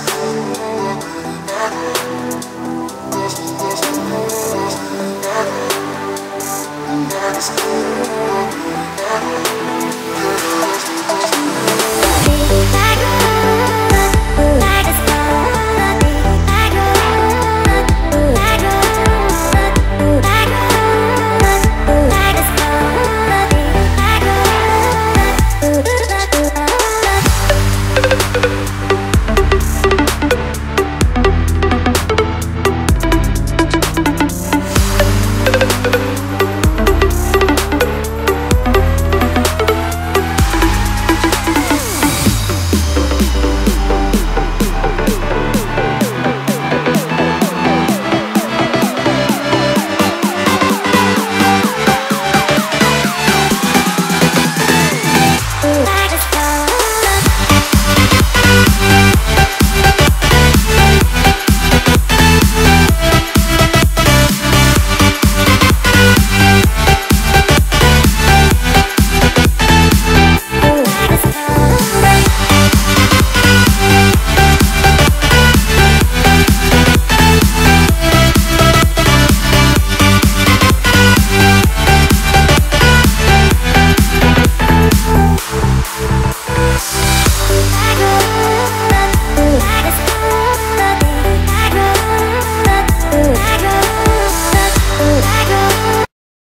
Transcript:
eyes.